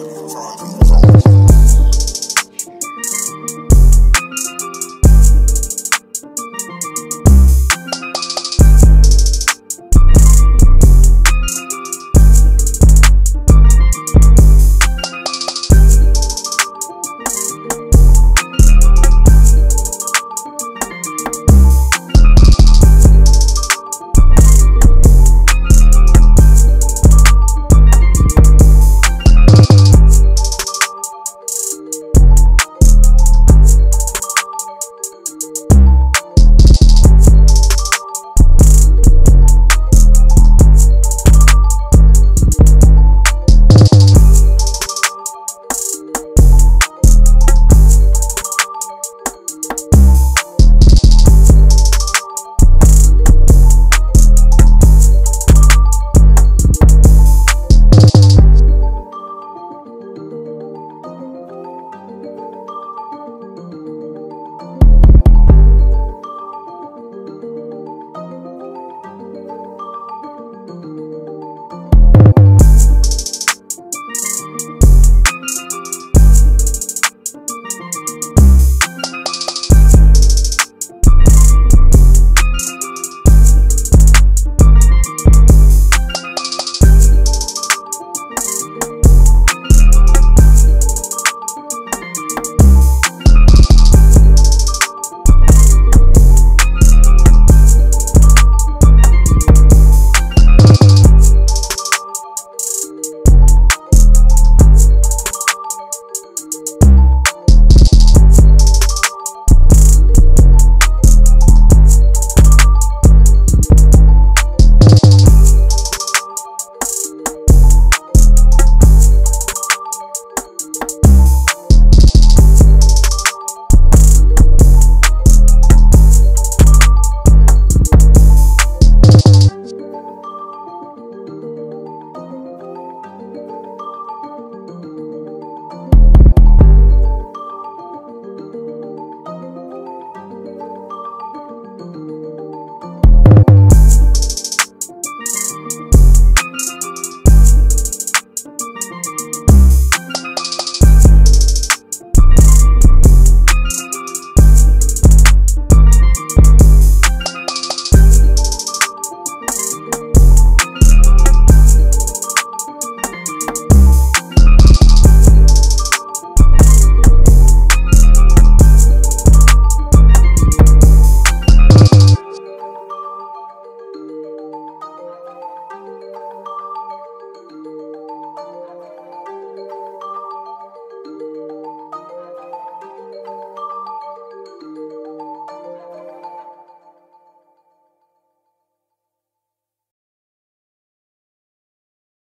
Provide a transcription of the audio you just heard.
Spotify.